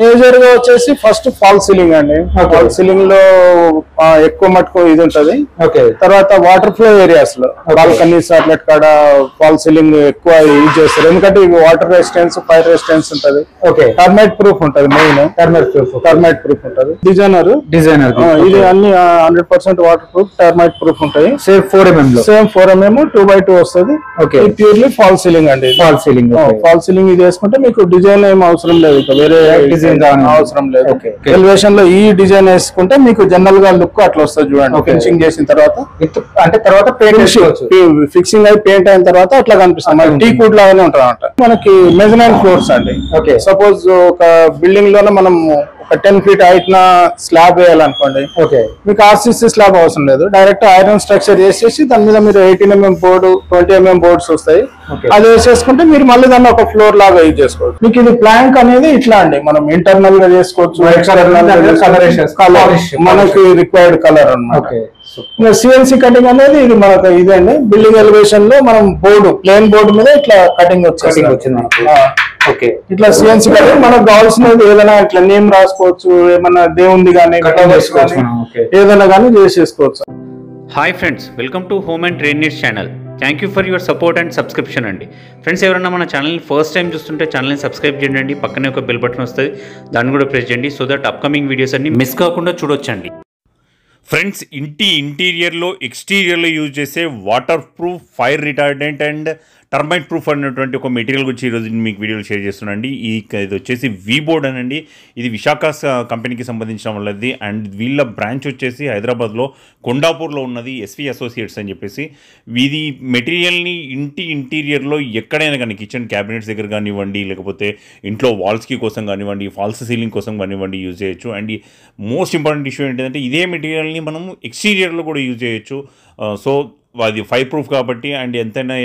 మేజర్గా వచ్చేసి first fall ceiling అండి. ఫాల్ సీలింగ్లో ఎక్కువ మటుకు ఇది ఉంటది. ఓకే. తర్వాత వాటర్ ఫ్లో ఏరియాస్లో బాల్కనీస్ అట్లెట్ కాడ ఫాల్ సీలింగ్ ఎక్కువ యూజ్ చేస్తారు. ఎందుకంటే ఇవి వాటర్ రెసిస్టెన్స్ ఫైర్ రెసిస్టెన్స్ ఉంటది. ఓకే. టర్మైట్ ప్రూఫ్ ఉంటది main. Termite proof. Termite proof ఉంటది. డిజైనర్? డిజైనర్ ఇది అన్ని hundred percent water proof termite proof ఉంటాయి. Safe four mm same four mm two by two వస్తుంది. ప్యూర్లీ ఫాల్ సీలింగ్ అండి fall ceiling fall ceiling ఇది వేసుకుంటే మీకు డిజైన్ ఏం అవసరం లేదు. వేరే. అవసరం లేదు. ఎలివేషన్లో ఈ డిజైన్ వేసుకుంటే మీకు జనరల్గా లుక్ అట్లా వస్తుంది చూడండి. ఫినిషింగ్ చేసిన తర్వాత. అంటే తర్వాత ఫిక్సింగ్ అయి పెయింట్ అయిన తర్వాత అట్లా కనిపిస్తుంది. టీ. కుడ్ లాగానే ఉంటుంది. అనమాట మనకి మెజనైన్ ఫ్లోర్స్ అండి. సపోజ్ ఒక బిల్డింగ్లోనే మనం ఒక టెన్ ఫీట్ హైట్ నా స్లాబ్ వేయాలనుకోండి. ఓకే. మీకు ఆర్సీసీ స్లాబ్ అవసరం లేదు. డైరెక్ట్ ఐరన్ స్ట్రక్చర్ చేసేసి దాని మీద మీరు eighteen mm board twenty mm boards వస్తాయి. అది వేసేసుకుంటే మీరు మళ్ళీ దాన్ని ఒక ఫ్లోర్ లాగా యూజ్ చేసుకోవచ్చు. మీకు ఇది ప్లాంక్ అనేది ఇట్లా అండి. మనం ఇంటర్నల్గా చేసుకోవచ్చు వేసేసి- polish. మనకి రిక్వైర్డ్ కలర్ ఇంకా సిఎన్సి కటింగ్ అనేది ఇది మనకు ఇదే అండి బిల్డింగ్ ఎలివేషన్లో మనం బోర్డు ప్లేన్ బోర్డు మీద ఇట్లా కటింగ్ వచ్చింది. ఇట్లా సిఎన్సి మనకు కావాల్సినది ఏదైనా ఇట్లా నేమ్ రాసుకోవచ్చు ఏమన్నా దేవుంది కానీ. ఏదైనా కానీ చేసేసుకోవచ్చు. Hi friends welcome to home and train needs channel thank you for your support and subscription అండి. ఫ్రెండ్స్ ఎవరైనా మన ఛానల్ని ఫస్ట్ టైం చూస్తుంటే ఛానల్ని సబ్స్క్రైబ్ చేయండి పక్కనే ఒక బెల్ బటన్ వస్తుంది. దాన్ని కూడా ప్రెస్ చేయండి సో దట్ అప్కమింగ్ వీడియోస్ అన్ని మిస్ కాకుండా చూడొచ్చండి. ఫ్రెండ్స్ ఇంటి ఇంటీరియర్లో ఎక్స్టీరియర్లో యూజ్ చేసే water proof fire retardant and termite proof అనేటువంటి ఒక మెటీరియల్ గురించి ఈరోజు మీకు వీడియోలు షేర్ చేస్తున్నానండి. ఈ ఇది వచ్చేసి వి బోర్డ్ అనండి. ఇది విశాఖ కంపెనీకి సంబంధించిన వాళ్ళది. అండ్ వీళ్ళ బ్రాంచ్ వచ్చేసి హైదరాబాద్లో కొండాపూర్లో ఉన్నది ఎస్వి అసోసియేట్స్ అని చెప్పేసి. ఇది మెటీరియల్ని ఇంటి ఇంటీరియర్లో ఎక్కడైనా కానీ కిచెన్ క్యాబినెట్స్ దగ్గర కానివ్వండి లేకపోతే ఇంట్లో వాల్స్కి కోసం కానివ్వండి ఫాల్స్ సీలింగ్ కోసం కానివ్వండి యూజ్ చేయొచ్చు. అండ్ మోస్ట్ ఇంపార్టెంట్ ఇష్యూ ఏంటంటే ఇదే మెటీరియల్ని మనం ఎక్స్టీరియర్లో కూడా యూజ్ చేయొచ్చు. సో అది ఫైవ్ ప్రూఫ్ కాబట్టి అండ్ ఎంతైనా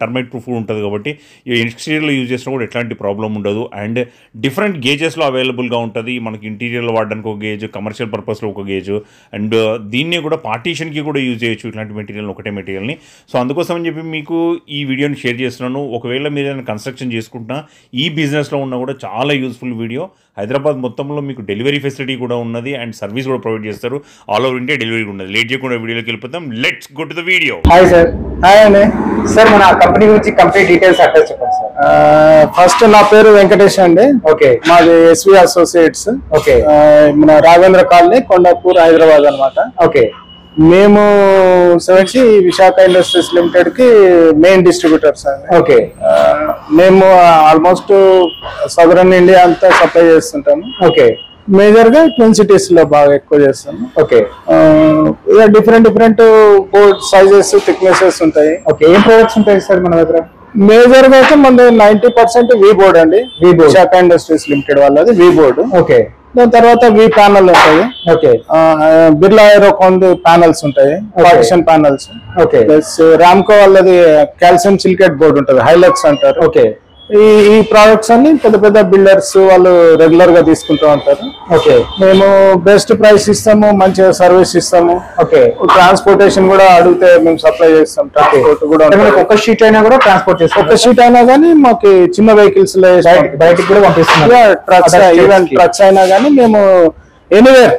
టర్మైట్ ప్రూఫ్ ఉంటుంది కాబట్టి ఇంటీరియర్లో యూజ్ చేసినా కూడా ఎట్లాంటి ప్రాబ్లం ఉండదు. అండ్ డిఫరెంట్ గేజెస్లో అవైలబుల్గా ఉంటుంది. మనకి ఇంటీరియర్లో వాడడానికి ఒక గేజ్ కమర్షియల్ పర్పస్లో ఒక గేజ్ అండ్ దీన్ని కూడా పార్టీషన్కి కూడా యూజ్ చేయొచ్చు ఇట్లాంటి మెటీరియల్ ఒకటే మెటీరియల్ని సో అందుకోసం అని చెప్పి మీకు ఈ వీడియోని షేర్ చేస్తున్నాను. ఒకవేళ మీరు ఏదైనా కన్స్ట్రక్షన్ చేసుకుంటున్నా ఈ బిజినెస్లో ఉన్నా కూడా చాలా యూస్ఫుల్ వీడియో హైదరాబాద్ మొత్తంలో మీకు డెలివరీ ఫెసిలిటీ కూడా ఉన్నది అండ్ సర్వీస్ కూడా ప్రొవైడ్ చేస్తారు. ఆల్ ఓవర్ ఇండియా డెలివరీ ఉన్నది. లేట్ చేయకుండా వీడియోలోకి వెళ్ళిపోతాం. Let's go to the video hi sir hi అండి సార్ మన కంపెనీ గురించి కంప్లీట్ డీటెయిల్స్ అడ్రస్ చెప్పండి సార్ ఫస్ట్ నా పేరు వెంకటేష్ అండి. ఓకే మాది ఎస్వి అసోసియేట్స్ ఓకే మన రాఘవేంద్ర కాలనీ కొండాపూర్ హైదరాబాద్ అన్నమాట. ఓకే మేము సెవెన్సీ విశాఖ ఇండస్ట్రీస్ లిమిటెడ్కి మెయిన్ డిస్ట్రిబ్యూటర్స్ అండి. ఓకే. మేము ఆల్మోస్ట్ సదరన్ ఇండియా అంతా సప్లై చేస్తుంటాము. ఓకే. మేజర్గా ట్విన్ సిటీస్లో బాగా ఎక్కువ చేస్తాము. Okay. Different different board sizes thicknesses ఉంటాయి. ఓకే. ఏం ప్రొడక్ట్స్ ఉంటాయి సార్ మన దగ్గర? మేజర్గా అయితే మన నైన్టీ పర్సెంట్ వి బోర్డ్ అండి. విశాఖ ఇండస్ట్రీస్ లిమిటెడ్ వాళ్ళది వి బోర్డ్ ఓకే. దాని తర్వాత వి ప్యానల్ ఉంటుంది. ఓకే. బిర్లా ఏరోకాన్ ప్యానల్స్ ఉంటాయి. Partition panels okay. Plus Ramco వాళ్ళది కాల్షియం సిలికేట్ బోర్డ్ ఉంటుంది. హైలక్స్ అంటారు. ఓకే. ఈ ఈ ప్రోడక్ట్స్ అన్ని పెద్ద పెద్ద బిల్డర్స్ వాళ్ళు రెగ్యులర్గా తీసుకుంటూ ఉంటారు. ఓకే మేము బెస్ట్ ప్రైస్ ఇస్తాము మంచిగా సర్వీస్ ఇస్తాము. ఓకే ట్రాన్స్పోర్టేషన్ కూడా అడిగితే మేము సప్లై చేస్తాం ట్రాన్స్పోర్ట్ కూడా. ఒక షీట్ అయినా కూడా ట్రాన్స్పోర్ట్ ఒక చేసుకోవచ్చు షీట్ అయినా కానీ మాకు చిన్న వెహికల్స్ బయటికి కూడా పంపిస్తున్నారు. Trucks even. ట్రక్స్ అయినా కానీ మేము ఎనీవేర్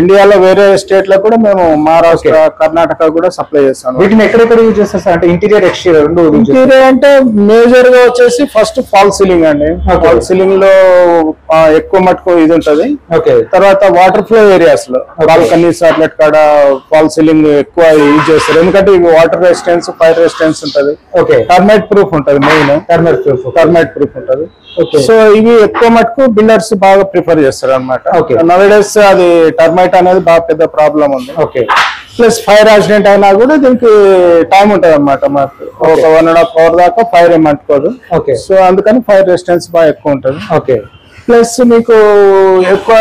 ఇండియాలో వేరే స్టేట్లో కూడా మేము మహారాష్ట్ర కర్ణాటక కూడా సప్లై చేస్తాం వీటిని ఎక్కడెక్కడ యూజ్ చేస్తారు సార్? అంటే ఇంటీరియర్ ఎక్స్టీరియర్ రెండు ఇంటీరియర్ అంటే మేజర్గా వచ్చేసి ఫస్ట్ ఫాల్ సీలింగ్ అండి. ఫాల్ సీలింగ్లో ఎక్కువ మటుకు ఇది ఉంటది. ఓకే తర్వాత వాటర్ ఫ్లో ఏరియాస్లో బాల్కనీస్ అట్లెట్ కాడ ఫాల్ సీలింగ్ ఎక్కువ యూజ్ చేస్తారు. ఎందుకంటే ఇవి వాటర్ రెసిస్టెన్స్ ఫైర్ రెసిస్టెన్స్ ఉంటది. ఓకే టర్మైట్ ప్రూఫ్ ఉంటది main termite proof termite proof ఉంటది. సో ఇవి ఎక్కువ మటుకు బిల్డర్స్ బాగా ప్రిఫర్ చేస్తారు అనమాట. నవేడేస్ అది టర్మైట్ అనేది బాగా పెద్ద ప్రాబ్లం ఉంది. ఓకే ప్లస్ ఫైర్ యాక్సిడెంట్ అయినా కూడా దీనికి టైం ఉంటది అనమాట మాకు. ఒక వన్ అండ్ హాఫ్ అవర్ దాకా ఫైర్ ఏం అంటుకోదు. ఓకే సో అందుకని ఫైర్ రెసిస్టెన్స్ బాగా ఎక్కువ ఉంటుంది. ఓకే ప్లస్ మీకు ఎక్కువ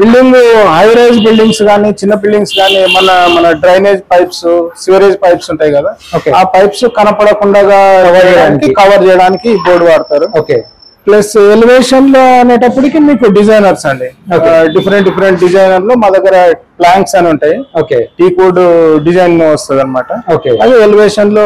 బిల్డింగ్ హై రైజ్ బిల్డింగ్స్ కానీ చిన్న బిల్డింగ్స్ కానీ మన మన డ్రైనేజ్ పైప్స్ సివరేజ్ పైప్స్ ఉంటాయి కదా. ఆ పైప్స్ కనపడకుండా చేయడానికి. చేయడానికి. కవర్ చేయడానికి బోర్డు వాడతారు. ఓకే ప్లస్ ఎలివేషన్లో అనేటప్పటికి మీకు డిజైనర్స్ అండి. డిఫరెంట్ డిఫరెంట్ డిజైనర్లో మా దగ్గర ప్లాంక్స్ అని ఉంటాయి. ఓకే టీ కోడ్ డిజైన్ వస్తుంది అనమాట ఓకే అది ఎలివేషన్లో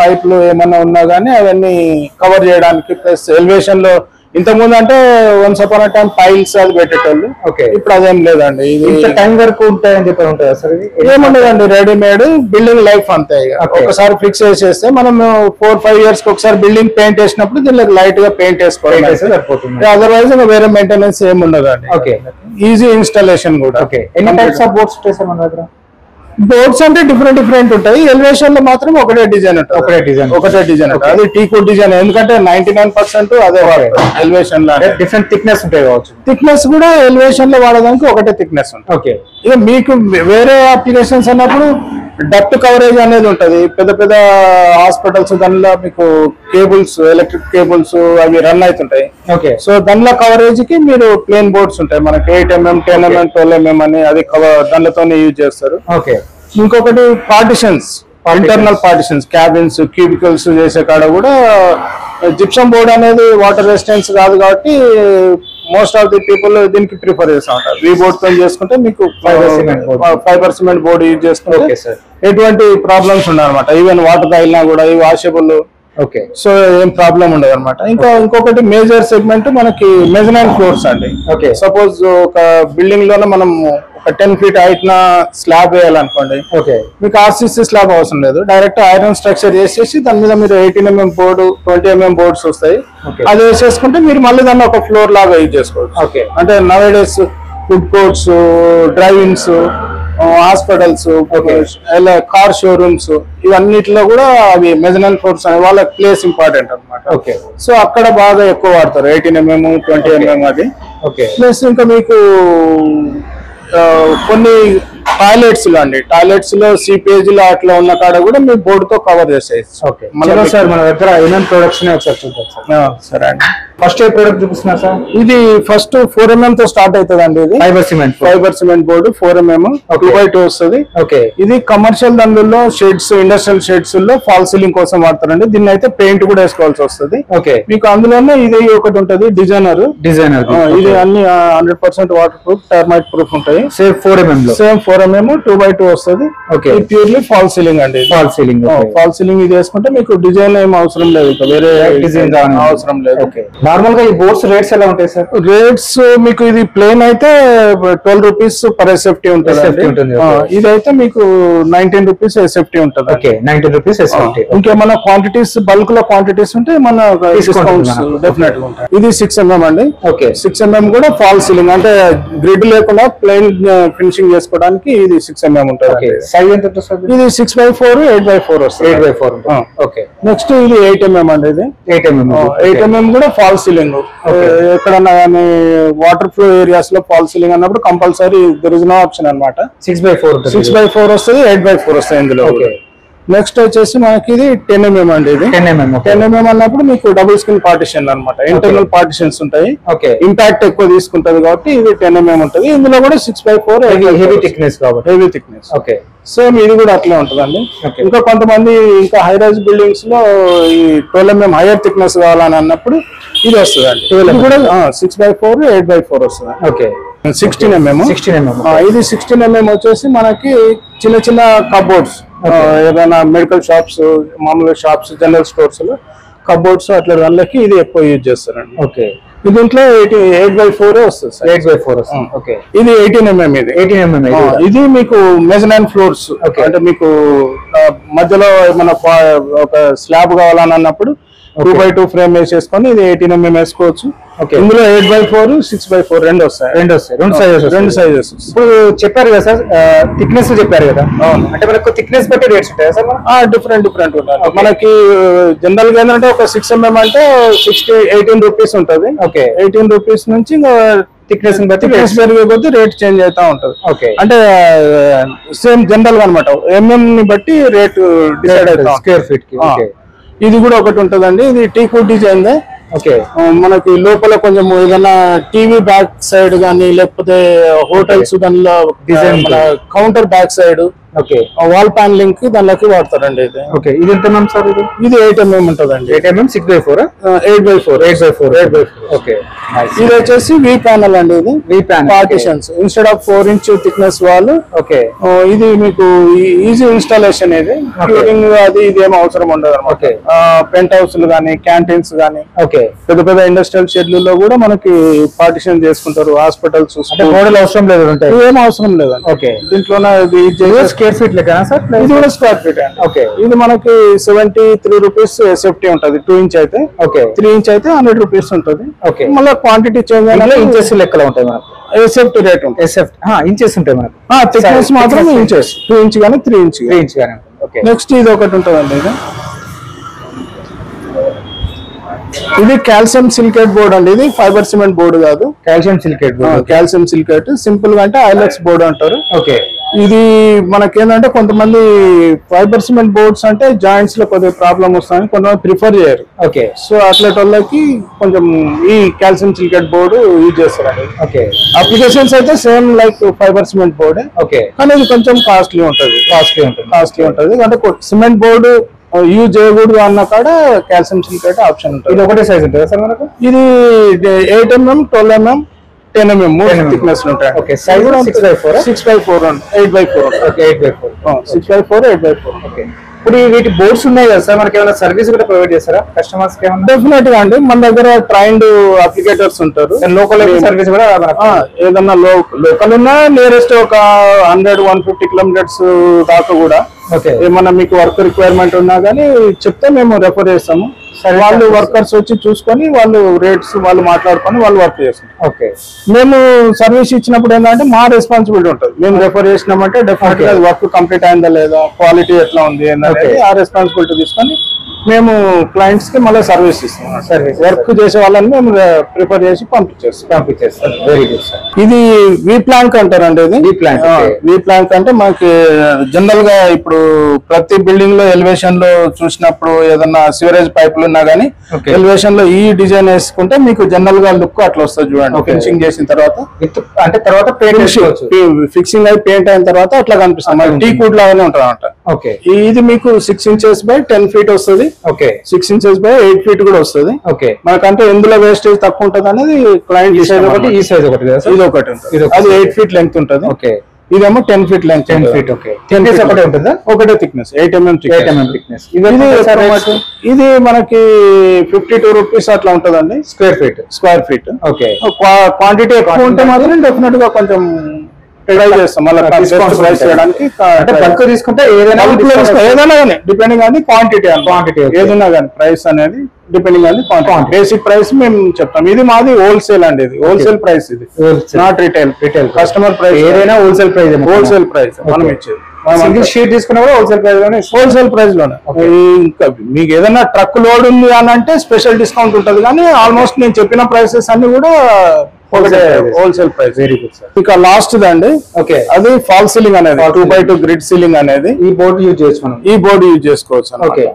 పైపులు ఏమన్నా ఉన్నా గానీ అవన్నీ కవర్ చేయడానికి ప్లస్ ఎలివేషన్లో ఇంత ముందు అంటే వన్స్ అపాన్ టైం పైల్స్ అది పెట్టేటోళ్ళు. ఓకే ఇప్పుడు అదేం లేదండి. ఇంత టైం వరకు ఉంటాయని చెప్పి ఉంటుందా సార్ ఏముండదండి రెడీమేడ్ బిల్డింగ్ లైఫ్ అంతే. ఒకసారి ఫిక్స్ చేసేస్తే మనం ఫోర్ ఫైవ్ ఇయర్స్కి ఒకసారి బిల్డింగ్ పెయింట్ వేసినప్పుడు దీనికి లైట్గా పెయింట్ వేసుకోవాలి అదర్వైజ్ వేరే మెయింటెనెన్స్ ఏమి ఉండదండి ఓకే ఈజీ ఇన్స్టాలేషన్ కూడా. ఓకే ఎన్ని టైప్స్ ఆఫ్ బోర్డ్స్ ఉంటాయి సార్ మన దగ్గర? బోర్డ్స్ అంటే డిఫరెంట్ డిఫరెంట్ ఉంటాయి. ఎలివేషన్లో మాత్రం ఒకటే డిజైన్ ఒకటే design. ఒకటే డిజైన్ అది టీకూ డిజైన్. ఎందుకంటే నైన్టీ నైన్ పర్సెంట్ అదే ఎలివేషన్లో డిఫరెంట్ థిక్నెస్ ఉంటాయి కావచ్చు. థిక్నెస్ కూడా ఎలివేషన్లో వాడడానికి ఒకటే థిక్నెస్ ఉంటుంది. ఓకే. ఇక మీకు వేరే అప్లికేషన్స్ అన్నప్పుడు డక్ట్ కవరేజ్ అనేది ఉంటది. పెద్ద పెద్ద హాస్పిటల్స్ దానిలో మీకు కేబుల్స్ ఎలక్ట్రిక్ కేబుల్స్ అవి రన్ అవుతుంటాయి. ఓకే. సో దానిలో కవరేజ్కి మీరు ప్లేన్ బోర్డ్స్ ఉంటాయి. మనకి eight mm ten mm twelve mm అని అది కవర్ దానితోనే యూజ్ చేస్తారు. ఓకే. ఇంకొకటి partitions internal partitions cabins cubicles చేసే కాడ కూడా జిప్సమ్ బోర్డ్ అనేది వాటర్ రెసిస్టెన్స్ కాదు కాబట్టి మోస్ట్ ఆఫ్ ది పీపుల్ దీనికి ప్రిఫర్ చేస్తూ ఉంటారు వీ బోర్డ్తో చేసుకుంటే మీకు. ఫైబర్ సిమెంట్ బోర్డ్ యూజ్ చేసుకుంటే ఓకే సార్ ఎటువంటి ప్రాబ్లమ్స్ ఉండవు అనమాట ఈవెన్ వాటర్ తగిలినా కూడా ఈ వాషబుల్ ఓకే సో ఏం ప్రాబ్లం ఉండదు అనమాట ఇంకా ఇంకొకటి మేజర్ సెగ్మెంట్ మనకి మెజనైన్ ఫ్లోర్స్ అండి. Okay. సపోజ్ ఒక బిల్డింగ్లోనే మనం ఒక టెన్ ఫీట్ హైట్ నా స్లాబ్ వేయాలనుకోండి. ఓకే. మీకు ఆర్సీసీ స్లాబ్ అవసరం లేదు. డైరెక్ట్ ఐరన్ స్ట్రక్చర్ చేసేసి దాని మీద మీరు eighteen mm board twenty mm boards వస్తాయి. అది వేసేసుకుంటే మీరు మళ్ళీ దాన్ని ఒక ఫ్లోర్ లాగా యూజ్ చేసుకోవచ్చు. ఓకే. అంటే nowadays food courts drivings hospitals car showrooms ఇవన్నిటిలో కూడా అవి మెజనల్ ఫ్లోర్స్ అనే వాళ్ళ ప్లేస్ ఇంపార్టెంట్ అన్నమాట. ఓకే. సో అక్కడ బాగా ఎక్కువ వాడతారు. ఎయిటీన్ ఎంఎం ట్వంటీ ఎంఎం అది. ఓకే. ప్లస్ ఇంకా మీకు కొన్ని టాయిలెట్స్లో అండి. టాయిలెట్స్లో సీపేజ్లో అట్లా ఉన్న కాడ కూడా మీ బోర్డు తో కవర్ చేసేయచ్చు. ఓకే సార్ మన దగ్గర ఏమేమి ప్రొడక్ట్స్ ఒకసారి చూద్దాం సార్ సరే అండి. ఫస్ట్ ఏ ప్రొడక్ట్ చూపిస్తున్నారు సార్? ఇది ఫస్ట్ ఫోర్ ఎంఎం తో స్టార్ట్ అవుతుంది అండి ఇది fibre cement fibre cement board four mm two by two వస్తుంది. ఓకే ఇది కమర్షియల్ దండుల్లో షెడ్స్ ఇండస్ట్రియల్ షెడ్స్లో ఫాల్ సీలింగ్ కోసం వాడతారండి. దీన్ని అయితే పెయింట్ కూడా వేసుకోవాల్సి వస్తుంది. ఓకే మీకు అందులోనే ఇది ఒకటి ఉంటది డిజైనర్ డిజైనర్ ఇది అన్ని hundred percent water proof termite proof ఉంటాయి. Same four mm same four mm two by two వస్తుంది. Okay. ప్యూర్లీ ఫాల్ సీలింగ్ అండి ఫాల్ సీలింగ్ ఫాల్ సీలింగ్ ఇది వేసుకుంటే మీకు డిజైన్ ఏం అవసరం లేదు వేరే డిజైన్ అవసరం లేదు. ఓకే నార్మల్గా ఈ బోర్డ్స్ రేట్స్ ఎలా ఉంటాయి సార్? రేట్స్ మీకు ఇది ప్లేన్ అయితే ట్వెల్వ్ రూపీస్ పర్ సేఫ్టీ ఉంటుంది okay. ఇదైతే మీకు నైన్టీన్ రూపీస్ సేఫ్టీ ఉంటుంది ఓకే నైన్టీ రూపీస్ ఎస్ఎఫ్టీ ఇంకేమన్నా క్వాంటిటీస్ బల్క్లో క్వాంటిటీస్ ఉంటే మన డిస్కౌంట్స్. డెఫినెట్గా ఉంటాయి. ఇది సిక్స్ ఎంఎం అండి. ఓకే. సిక్స్ ఎంఎం కూడా ఫాల్ సీలింగ్ అంటే గ్రిడ్ లేకుండా ప్లెయిన్ ఫినిషింగ్ చేసుకోవడానికి ఇది సిక్స్ ఎంఎం ఓకే. ఉంటుంది సైజ్ ఎంత ఇది six by four eight by four వస్తుంది. Eight by four. Okay. Next ఇది ఎయిట్ ఎంఎం అండి ఇది. ఎయిట్ ఎంఎం ఎయిట్ ఎంఎం కూడా ఫాల్ సీలింగ్ ఎక్కడన్నా కానీ వాటర్ ఫ్లో ఏరియాస్లో ఫాల్ సీలింగ్ అన్నప్పుడు compulsory there is no option అనమాట six by four six by four వస్తుంది ఎయిట్ బై ఫోర్ వస్తాయి ఇందులో. ఓకే నెక్స్ట్ వచ్చేసి మనకి ఇది టెన్ ఎంఎం అండి ఇది. టెన్ ఎంఎం టెన్ ఎంఎం అన్నప్పుడు మీకు డబుల్ స్క్రీన్ పార్టిషన్ అన్నమాట. ఇంటర్నల్ పార్టిషన్స్ ఉంటాయి. ఓకే ఇంపాక్ట్ ఎక్కువ తీసుకుంటది కాబట్టి ఇది టెన్ ఎంఎం ఉంటుంది. ఇందులో కూడా six by four heavy thickness కాబట్టి. హెవీ థిక్నెస్ ఓకే సేమ్ ఇది కూడా అట్లే ఉంటుందండి. ఇంకా కొంతమంది ఇంకా హై రైజ్ బిల్డింగ్స్లో ఈ ట్వెల్వ్ ఎంఎం హైయర్ థిక్నెస్ కావాలని అన్నప్పుడు ఇది వస్తుందండి. ఇది కూడా six by four eight by four వస్తుంది. Okay sixteen mm sixteen mm ఇది సిక్స్టీన్ ఎంఎం వచ్చేసి మనకి చిన్న చిన్న కబోర్డ్స్ ఏదైనా మెడికల్ షాప్స్ మామూలు షాప్స్ జనరల్ స్టోర్స్లో కబోర్డ్స్ అట్లా వాళ్ళకి ఇది ఎక్కువ యూజ్ చేస్తారండి. ఓకే దీంట్లో ఎయిటీ ఎయిట్ బై ఫోర్ వస్తుంది సార్? ఎయిట్ బై ఫోర్ వస్తుంది. ఓకే. ఇది ఎయిటీన్ ఎంఎం ఇది. ఎయిటీన్ ఎంఎం ఇది. మీకు మెజనైన్ ఫ్లోర్స్. అంటే మీకు మధ్యలో ఏమైనా ఒక స్లాబ్ కావాలని అన్నప్పుడు టూ బై టూ ఫ్రేమ్ వేసేసుకొని ఇది ఎయిటీన్ ఎంఎం వేసుకోవచ్చు. ఇందులో eight by four six by four రెండు వస్తాయి. రెండు వస్తాయి రెండు సైజెస్ రెండు సైజెస్ ఇప్పుడు చెప్పారు కదా సార్ థిక్నెస్ చెప్పారు కదా. అంటే మనకు థిక్నెస్ బట్టి రేట్స్ ఉంటాయా సార్ డిఫరెంట్ డిఫరెంట్ ఉంటాయి మనకి జనరల్గా ఏంటంటే ఒక సిక్స్ ఎంఎం అంటే సిక్స్టీ ఎయిటీన్ రూపీస్ ఉంటుంది. ఓకే ఎయిటీన్ రూపీస్ నుంచి ఇంకా థిక్నెస్ బట్టి థిక్నెస్ పెరిగే కొద్దీ రేట్ చేంజ్ అవుతా ఉంటది. ఓకే అంటే సేమ్ జనరల్గా అనమాట ఎంఎం ని బట్టి రేట్ డిసైడ్ అవుతా ఉంటది. స్క్వేర్ ఫీట్కి ఇది కూడా ఒకటి ఉంటదండి. ఇది టీ ఫుడ్ డిజైన్ మనకి లోపల కొంచెం ఏదైనా టీవీ బ్యాక్ సైడ్ గానీ లేకపోతే హోటల్స్ దానిలో మన counter back side okay wall ప్యానలింగ్కి దానిలోకి వాడతారండి ఇది. ఓకే ఇది ఎంత సార్ ఇది? ఇది ఎయిట్ ఎంఎం ఉంటదండి. Eight mm six by four eight by four eight by four eight by four okay. ఇది వచ్చేసి వి ప్యానల్ అండి ఇది. V panel, partitions instead of four inch thickness వాళ్ళు ఓకే ఇది మీకు ఈజీ ఇన్స్టాలేషన్ ఇది. క్యూరింగ్ అది ఇది ఏం అవసరం ఉండదు. అనమాట. పెంట్ హౌస్లు కానీ క్యాంటీన్స్ కానీ ఓకే పెద్ద పెద్ద ఇండస్ట్రియల్ షెడ్యూల్లో కూడా మనకి పార్టిషన్ చేసుకుంటారు. హాస్పిటల్స్ అంటే మోడల్ అవసరం లేదు ఉంటాయి ఏం అవసరం లేదండి ఓకే దీంట్లోనే ఇది స్క్వేర్ ఫీట్ లెక్కనా సార్? ఇది కూడా స్క్వేర్ ఫీట్ అండి. ఓకే ఇది మనకి సెవెంటీ త్రీ రూపీస్ సేఫ్టీ ఉంటది. టూ ఇంచ్ అయితే. ఓకే త్రీ ఇంచ్ అయితే హండ్రెడ్ రూపీస్ ఉంటుంది. ఓకే మళ్ళీ క్వాంటిటీ చేంజ్ ఇంచెస్ లెక్కలు ఉంటాయి మనకు. సేఫ్టీ రేట్ ఉంటుంది. ఎస్ఎఫ్ ఇంచెస్ ఉంటాయి మనకు. థిక్నెస్ మాత్రం. ఇంచెస్ టూ ఇంచ్ కానీ త్రీ ఇంచ్ త్రీ ఇంచ్ ఉంటుంది. ఓకే నెక్స్ట్ ఇది ఒకటి ఉంటుందండి ఇది. ఇది కాల్షియం సిలికేట్ బోర్డ్ అండి. ఇది ఫైబర్ సిమెంట్ బోర్డు కాదు. కాల్షియం సిలికేట్ కాల్షియం సిలికేట్ సింపుల్గా అంటే ఐలెక్స్ బోర్డు అంటారు. ఓకే ఇది మనకేంటంటే కొంతమంది ఫైబర్ సిమెంట్ బోర్డ్స్ అంటే జాయింట్స్లో కొద్దిగా ప్రాబ్లం వస్తాయని కొంతమంది ప్రిఫర్ చేయరు. ఓకే. సో అట్లాంటి వాళ్ళకి కొంచెం ఈ కాల్షియం సిలికేట్ బోర్డు యూజ్ చేస్తారండి. ఓకే. అప్లికేషన్స్ అయితే సేమ్ లైక్ ఫైబర్ సిమెంట్ బోర్డే. ఓకే. కానీ ఇది కొంచెం కాస్ట్లీ ఉంటుంది. కాస్ట్లీ ఉంటుంది. కాస్ట్లీ ఉంటుంది. అంటే సిమెంట్ బోర్డు యూజ్ చేయకూడదు అన్న కాడ కాల్షియం సిలికేట్ ఆప్షన్ ఇది ఉంటుంది ఒకటే సైజ్ ఉంటుందా సార్ మనకు? ఇది eight mm twelve mm ten mm మూడు 10. థిక్నెస్ ఉంటాయి. కూడా 6 by 4 ఆ? Six by four eight by four okay eight by four six by four eight by four okay ఇప్పుడు వీటి బోర్డ్స్ ఉన్నాయి కదా సార్ మనకి ఏమైనా సర్వీస్ కూడా ప్రొవైడ్ చేస్తారా? కస్టమర్స్కి డెఫినెట్గా అండి. మన దగ్గర ట్రైన్డ్ అప్లికేటర్స్ ఉంటారు. లోకల్ సర్వీస్ కూడా ఏదన్నా లోకల్ ఉన్నా నియరెస్ట్ ఒక హండ్రెడ్ వన్ ఫిఫ్టీ కిలోమీటర్స్ దాకా కూడా ఓకే ఏమన్నా మీకు వర్క్ రిక్వైర్మెంట్ ఉన్నా కానీ చెప్తే మేము రెఫర్ చేస్తాము. వాళ్ళు వర్కర్స్ వచ్చి చూసుకొని వాళ్ళు రేట్స్ వాళ్ళు మాట్లాడుకొని వాళ్ళు వర్క్ చేస్తారు. ఓకే మేము సర్వీస్ ఇచ్చినప్పుడు ఏంటంటే మా రెస్పాన్సిబిలిటీ ఉంటుంది. మేము రెఫర్ చేసినామంటే డెఫినెట్గా వర్క్ కంప్లీట్ అయిందా లేదా క్వాలిటీ ఎట్లా ఉంది. ఆ రెస్పాన్సిబిలిటీ తీసుకొని మేము క్లయింట్స్కి మళ్ళీ సర్వీస్ ఇస్తాం. వర్క్ చేసే వాళ్ళని మేము ప్రిపేర్ చేసి పంపించేస్తాం. వెరీ గుడ్ సార్ ఇది వి ప్లాంక్ అంటారండి ఇది? Plank, okay. వి ప్లాంక్ అంటే మనకి జనరల్గా ఇప్పుడు ప్రతి బిల్డింగ్లో ఎలివేషన్లో చూసినప్పుడు ఏదన్నా సివరేజ్ పైపులు ఉన్నా గానీ. ఎలివేషన్లో ఈ డిజైన్ వేసుకుంటే మీకు జనరల్గా లుక్ అట్లా వస్తుంది చూడండి. ఫినిషింగ్ చేసిన తర్వాత విత్ అంటే తర్వాత ఫిక్సింగ్ అయి పెయింట్ అయిన తర్వాత అట్లా కనిపిస్తుంది. అట్లా టీ కుడ్ లాగానే ఉంటుంది అనమాట ఓకే ఇది మీకు six inches by ten feet వస్తుంది. Okay six inches by eight feet కూడా వస్తుంది. ఓకే మనకంటే ఎందులో వేస్టేజ్ తక్కువ ఉంటుంది అనేది క్లయింట్ ఈ సైజ్ ఒకటి ఈ సైజ్ ఒకటి ఇది ఒకటి ఉంటుంది. అది ఎయిట్ ఫీట్ లెంగ్త్ ఉంటుంది. ఓకే ఇదేమో ten feet length ten feet okay ten feet ఒకటే ఉంటుందా. ఒకటే thickness eight mm eight mm thickness ఇది ఇది ఇది మనకి ఫిఫ్టీ టూ రూపీస్ అట్లా ఉంటదండి. Square feet square feet okay quantity ఎక్కువ ఉంటే మాత్రం డెఫినెట్గా కొంచెం ట్రై చేస్తాం మళ్ళీ ప్రైస్. చేయడానికి అంటే బల్క్ తీసుకుంటే ఏదైనా. ఏదైనా కానీ depending on the quantity okay. ఏదైనా కానీ ప్రైస్ అనేది depending on quantity. Basic price మేము చెప్తాం ఇది మాది హోల్సేల్ అండి ఇది హోల్సేల్ ప్రైస్ ఇది. Not retail Retail. Customer price ఏదైనా హోల్సేల్ ప్రైస్ హోల్సేల్ ప్రైస్ మనం ఇచ్చేది సింగిల్ షీట్ తీసుకున్నా కూడా హోల్సేల్ ప్రైస్లోనే. హోల్సేల్ ప్రైస్లోనే ఇంకా మీకు ఏదైనా ట్రక్ లోడ్ ఉంది అని అంటే స్పెషల్ డిస్కౌంట్ ఉంటుంది కానీ ఆల్మోస్ట్ నేను చెప్పిన ప్రైసెస్ అన్ని కూడా. Wholesale price very good sir ఇక లాస్ట్ దండి ఓకే అది ఫాల్ సీలింగ్ అనేది two by. Two grid ceiling అనేది. ఈ బోర్డు యూజ్ మనం ఈ బోర్డు యూజ్ చేసుకోవచ్చు ఓకే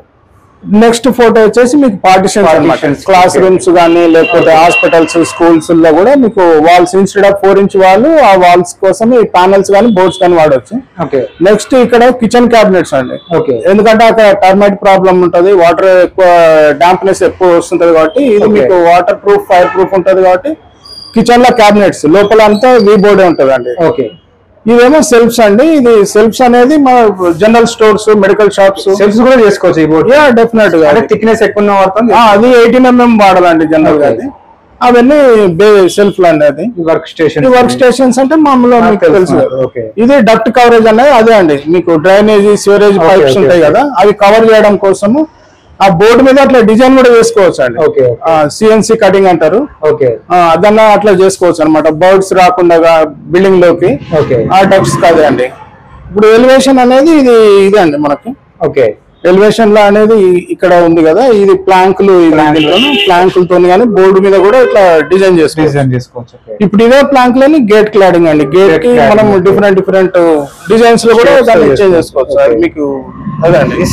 నెక్స్ట్ ఫోటో వచ్చేసి మీకు పార్టిషన్. క్లాస్. రూమ్స్ కానీ లేకపోతే హాస్పిటల్స్ స్కూల్స్లో కూడా మీకు walls instead of four inch వాళ్ళు ఆ వాల్స్ కోసం ఈ ప్యానల్స్ కానీ బోర్డ్స్ కానీ వాడవచ్చు ఓకే నెక్స్ట్ ఇక్కడ కిచెన్ క్యాబినెట్స్ అండి. ఓకే ఎందుకంటే అక్కడ టర్మైట్ ప్రాబ్లం ఉంటది వాటర్ ఎక్కువ డాంప్నెస్ ఎక్కువ వస్తుంటది కాబట్టి ఇది. మీకు వాటర్ ప్రూఫ్ ఫైర్ ప్రూఫ్ ఉంటది కాబట్టి కిచెన్లో క్యాబినెట్స్ లోపల అంతా వీ బోర్డే ఉంటది అండి ఓకే. ఇవేమో సెల్ఫ్స్ అండి. ఇది సెల్ఫ్స్ అనేది మన general stores medical shops shelves కూడా చేసుకోవచ్చు ఈ బోర్డు యా డెఫినెట్గా థిక్నెస్ ఎక్కువ వాడుతుంది అది ఎయిటీన్ ఎంఎం వాడాలండి జనరల్గా అవన్నీ సెల్ఫ్ అండి అది. వర్క్ స్టేషన్ ఈ వర్క్ స్టేషన్స్ అంటే మామూలుగా మీకు తెలుసు. ఇది డక్ట్ కవరేజ్ అనేది అదే అండి. మీకు డ్రైనేజ్ సివరేజ్ పైప్స్ ఉంటాయి. కదా అవి కవర్ చేయడం కోసము ఆ బోర్డు మీద అట్లా డిజైన్ కూడా వేసుకోవచ్చు అండి సిఎన్సి కటింగ్ అంటారు. అదన్నా అట్లా చేసుకోవచ్చు అనమాట బర్డ్స్ రాకుండా బిల్డింగ్లోకి ఓకే. ఆ డక్ట్స్ కాదే అండి ఇప్పుడు ఎలివేషన్ అనేది ఇది ఇదే అండి మనకి. ఓకే. ఎలివేషన్లో అనేది ఇక్కడ ఉంది కదా ఇది ప్లాంకులు ప్లాంకులతో కానీ బోర్డు మీద కూడా ఇట్లా డిజైన్ చేసుకోవచ్చు. డిజైన్ చేసుకోవచ్చు ఓకే ఇప్పుడు ఇదే ప్లాంక్లోని గేట్ క్లాడింగ్ అండి. గేట్కి మనం. డిఫరెంట్ డిఫరెంట్ డిజైన్స్లో కూడా దాన్ని చేంజ్ చేసుకోవచ్చు. అది మీకు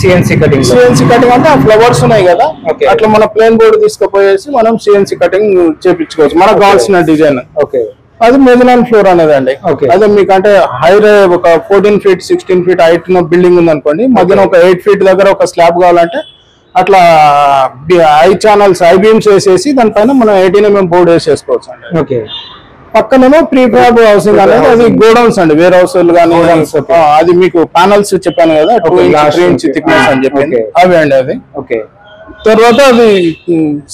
సిఎన్సి కటింగ్ సిఎన్సి కటింగ్ అంటే ఆ ఫ్లవర్స్ ఉన్నాయి కదా. అట్లా మన ప్లేన్ బోర్డు తీసుకుపోయేసి మనం సిఎన్సి కటింగ్ చేపించుకోవచ్చు. మనకు కావాల్సిన డిజైన్ ఓకే అది మెజనైన్ ఫ్లోర్ అనేది అండి. అదే మీకు అంటే హైర్ ఒక fourteen feet sixteen feet height building ఉంది అనుకోండి మధ్యన ఒక ఎయిట్ ఫీట్ దగ్గర ఒక స్లాబ్ కావాలంటే అట్లా ఐ ఛానల్స్ ఐ బీమ్స్ వేసేసి దానిపైన మనం ఎయిటీన్ ఎంఎం బోర్డు వేసేసుకోవచ్చు అండి ఓకే పక్కనేమో ప్రీ ఫ్యాబ్ హౌసింగ్ అనేది అది గోడౌన్స్ అండి వేర్ హౌస్ కానీ. అది మీకు ప్యానల్స్ చెప్పాను కదా two Okay, inch last three inch okay. Thickness అని చెప్పింది. అవి అండి అది ఓకే తర్వాత అది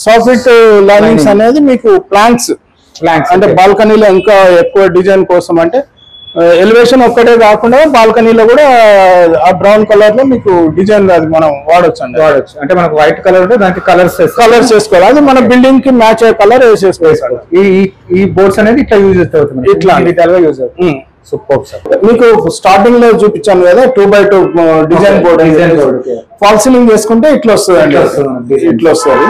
సాఫ్ట్ లైనింగ్స్. అనేది మీకు ప్లాంక్స్ అంటే బాల్కనీలో ఇంకా ఎక్కువ డిజైన్ కోసం అంటే ఎలివేషన్ ఒక్కటే కాకుండా బాల్కనీలో కూడా ఆ బ్రౌన్ కలర్లో మీకు డిజైన్ అది మనం వాడొచ్చు అండి. వాడచ్చు. అంటే మనకు వైట్ కలర్ ఉంటే దానికి కలర్స్ కలర్స్ చేసుకోవాలి. అది మన బిల్డింగ్కి మ్యాచ్ అయ్యే కలర్ వేసేసుకోవాలి ఈ ఈ- ఈ బోర్డ్స్ అనేది ఇట్లా యూజ్ అవుతుంది ఇట్లా. విధాలుగా యూజ్ అవుతుంది సూపర్ సార్ మీకు స్టార్టింగ్లో చూపించాను కదా two by two design board board, okay. Fall ceiling చేసుకుంటే ఇట్లా వస్తుంది. అండి. ఇట్లా వస్తుంది.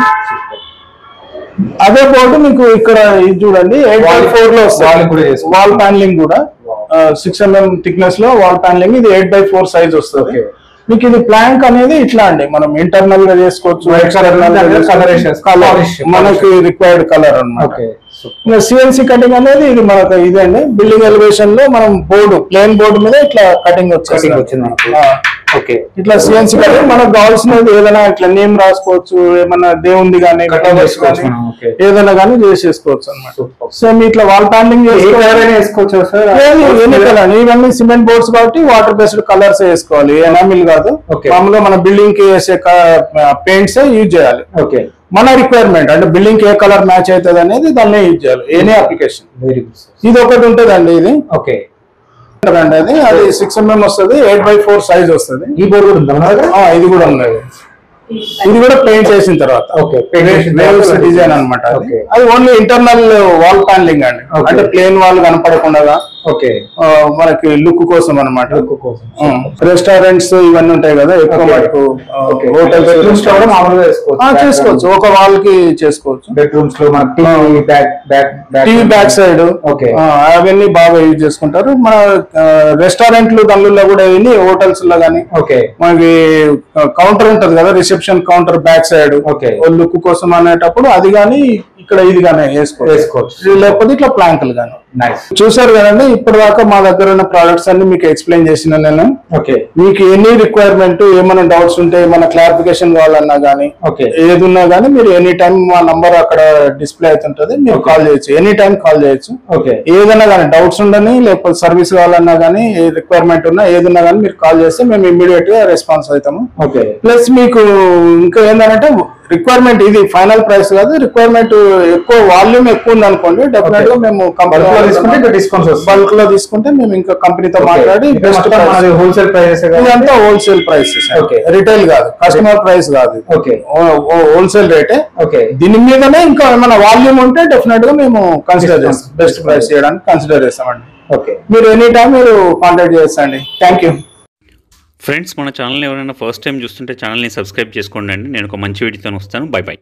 అదే బోర్డు మీకు ఇక్కడ ఇది చూడండి ఎయిట్ ఫోర్లో వస్తుంది. వాల్ ప్యానలింగ్ కూడా. సిక్స్ ఎంఎం థిక్నెస్లో వాల్ ప్యానలింగ్ ఇది ఎయిట్ బై ఫోర్ సైజ్ వస్తుంది. మీకు ఇది ప్లాంక్ అనేది ఇట్లా అండి. మనం ఇంటర్నల్గా చేసుకోవచ్చు మనకి రిక్వైర్డ్ కలర్ ఇంకా సిఎన్సి కటింగ్ అనేది ఇది మనకు ఇదే అండి బిల్డింగ్ ఎలివేషన్లో మనం బోర్డు ప్లేన్ బోర్డు మీద ఇట్లా కటింగ్ వచ్చింది. ఇట్లా సిఎన్సి కటింగ్ మనకు కావాల్సినది ఏదైనా ఇట్లా నేమ్ రాసుకోవచ్చు ఏమన్నా దేవుంది కానీ. ఏదైనా కానీ చేసేసుకోవచ్చు అనమాట. సో మీ ఇట్లా వాల్ అయినా వేసుకోవచ్చు సార్? ఎన్ని కలర్ ఇవన్నీ సిమెంట్ బోర్డ్స్ కాబట్టి వాటర్ బేస్డ్ కలర్స్ వేసుకోవాలి? ఎనామిల్ కాదు. మామూలుగా మన బిల్డింగ్కి వేసే పెయింట్స్ యూజ్ చేయాలి. ఓకే మన రిక్వైర్మెంట్ అంటే బిల్డింగ్ ఏ కలర్ మ్యాచ్ అవుతుంది అనేది దాన్ని యూజ్ చేయాలి. అప్లికేషన్ వెరీ గుడ్ సార్ ఇది ఒకటి ఉంటుందండి ఇది. ఓకే అది. అది సిక్స్ ఎంఎం వస్తుంది ఎయిట్ బై ఫోర్ సైజ్ వస్తుంది. ఈ బోర్డు కూడా ఉందా ఇది కూడా ఉన్నది. ఇది కూడా పెయింట్ చేసిన తర్వాత. తర్వాత డిజైన్ అనమాట. అది. ఓన్లీ ఇంటర్నల్ వాల్ ప్యానలింగ్ అండి. అంటే ప్లేన్ వాల్ కనపడకుండా ఓకే. మనకి లుక్ కోసం అనమాట లుక్ కోసం. రెస్టారెంట్స్ ఇవన్నీ ఉంటాయి కదా ఎక్కువ. మటుకు ఓకే. హోటల్స్ బెడ్రూమ్స్లో కూడా మామూలుగా వేసుకోవచ్చు. చేసుకోవచ్చు. ఒక వాల్కి చేసుకోవచ్చు. బెడ్రూమ్స్లో TV back back TV back side. Okay. అవన్నీ బాగా యూజ్ చేసుకుంటారు. మన రెస్టారెంట్లు దానిలో కూడా అవన్నీ హోటల్స్లో కానీ ఓకే. మనకి కౌంటర్ ఉంటది కదా reception counter back side. Okay. Look కోసం అనేటప్పుడు అది కానీ ఇక్కడ ఇది కానీ వేసుకోవచ్చు. లేకపోతే ఇట్లా ప్లాంకులు కానీ నైస్ చూసారు కదండి ఇప్పటిదాకా మా దగ్గర ఉన్న ప్రోడక్ట్స్ అన్ని మీకు ఎక్స్ప్లెయిన్ చేసిన నేను. ఓకే మీకు ఎనీ రిక్వైర్మెంట్ ఏమైనా డౌట్స్ ఉంటే ఏమైనా క్లారిఫికేషన్ కావాలన్నా కానీ ఓకే ఏది ఉన్నా కానీ మీరు ఎనీ టైం మా నంబర్ అక్కడ డిస్ప్లే అవుతుంటది మీరు కాల్ చేయొచ్చు. ఎనీ టైం కాల్ చేయొచ్చు. ఓకే ఏదైనా కానీ డౌట్స్ ఉండని లేకపోతే సర్వీస్ కావాలన్నా కానీ ఏ రిక్వైర్మెంట్ ఉన్నా ఏదన్నా కానీ మీరు కాల్ చేస్తే మేము ఇమ్మీడియట్గా రెస్పాన్స్ అవుతాము. ఓకే ప్లస్ మీకు ఇంకా ఏంటంటే రిక్వైర్మెంట్ ఇది ఫైనల్ ప్రైస్ కాదు రిక్వైర్మెంట్ ఎక్కువ వాల్యూమ్ ఎక్కువ ఉంది అనుకోండి డెఫినెట్గా మేము బల్క్లో తీసుకుంటే డిస్కౌంట్స్ బల్క్లో తీసుకుంటే మేము ఇంకా కంపెనీతో మాట్లాడి బెస్ట్ హోల్సేల్ ప్రైజెస్ ఇదంతా హోల్సేల్ ప్రైసెస్. రిటైల్ కాదు కస్టమర్ ప్రైస్ కాదు. హోల్సేల్ రేటే ఓకే దీని మీదనే ఇంకా ఏమైనా వాల్యూమ్ ఉంటే డెఫినెట్గా మేము కన్సిడర్ చేస్తాం. బెస్ట్ ప్రైస్ చేయడానికి కన్సిడర్ చేస్తామండి. ఓకే మీరు ఎనీ టైం మీరు కాంటాక్ట్ చేయండి. థ్యాంక్ యూ ఫ్రెండ్స్ మన ఛానల్ ఎవరైనా ఫస్ట్ టైం చూస్తుంటే ఛానల్ని సబ్స్క్రైబ్ చేసుకోండి అండి. నేను ఒక మంచి వీడియోతో వస్తాను. By by